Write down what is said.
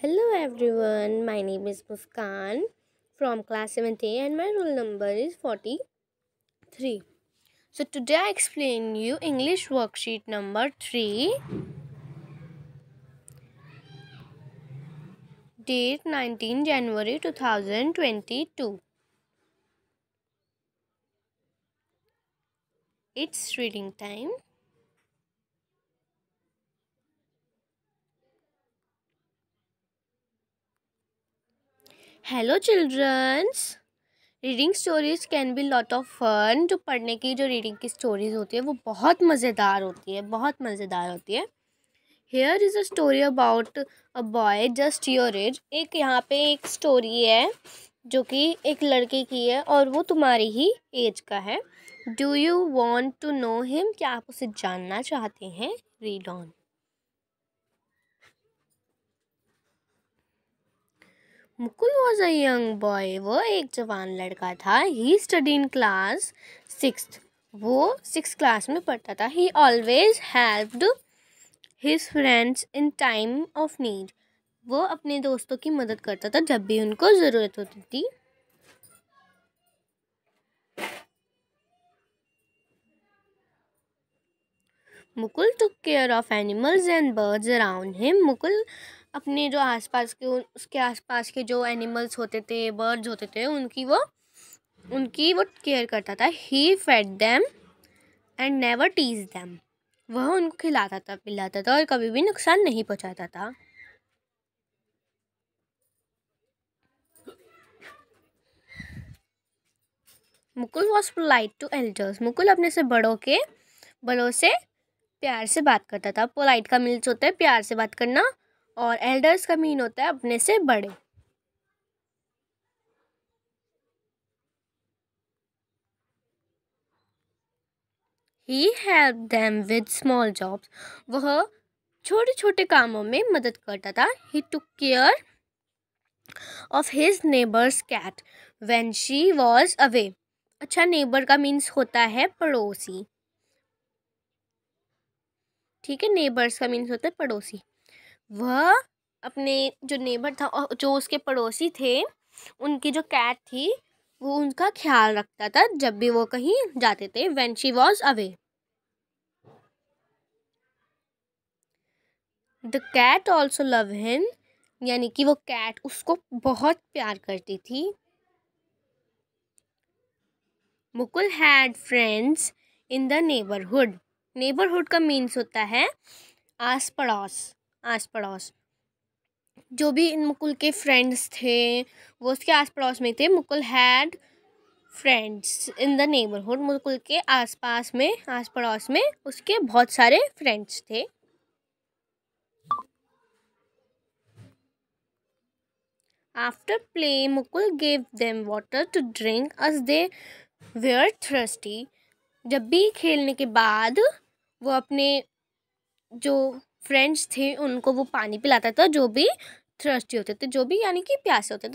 Hello everyone, my name is Muskan from class 7th A and my roll number is 43. So today I explain you English worksheet number 3 date 19 January 2022. It's reading time. Hello childrens reading stories can be lot of fun जो पढ़ने की, जो reading की stories होती है, वो बहुत मज़ेदार होती है, बहुत मज़ेदार होती है। Here is a story about a boy just your age एक यहाँ पे एक स्टोरी है, जो कि एक लड़के की है और वो तुम्हारी ही एज का है। Do you want to know him क्या आप उसे जानना चाहते हैं? Read on Mukul was a young boy वो एक जवान लड़का था. He study in class six वो सिक्स क्लास में पढ़ता था. He always helped his friends in time of need वो अपने दोस्तों की मदद करता था जब भी उनको ज़रूरत होती थी। Mukul took care of animals and birds around him Mukul अपने जो आसपास के उसके आसपास के जो एनिमल्स होते थे बर्ड्स होते थे, उनकी वो उनकी वो केयर करता था। He fed them and never tease them वह उनको खिलाता था, पिलाता था और कभी भी नुकसान नहीं पहुंचाता था। Mukul was polite to elders Mukul अपने से बड़ों के बड़ों से प्यार से बात करता था। पोलाइट का मीन्स होता है प्यार से बात करना। और एल्डर्स का मीन होता है अपने से बड़े। He help them with small jobs वह छोटे छोटे कामों में मदद करता था। He took care of his neighbours cat when she was away अच्छा नेबर का मीन्स होता है पड़ोसी। ठीक है नेबर्स का मीन्स होता है पड़ोसी। वह अपने जो नेबर था और जो उसके पड़ोसी थे, उनकी जो कैट थी, वो उनका ख्याल रखता था जब भी वो कहीं जाते थे when she was away the cat also love him यानी कि वो कैट उसको बहुत प्यार करती थी। Mukul had friends in the neighbourhood neighbourhood का मीन्स होता है आस पड़ोस आस पड़ोस जो भी इन मुकुल के फ्रेंड्स थे, वो उसके आस पड़ोस में थे। Mukul had friends in the neighbourhood Mukul के आसपास में आस पड़ोस में उसके बहुत सारे फ्रेंड्स थे। After play Mukul gave them water to drink as they were thirsty जब भी खेलने के बाद वो अपने जो फ्रेंड्स थे, उनको वो पानी पिलाता था, जो भी थ्रस्टी होते थे, जो भी यानी कि प्यासे होते थे।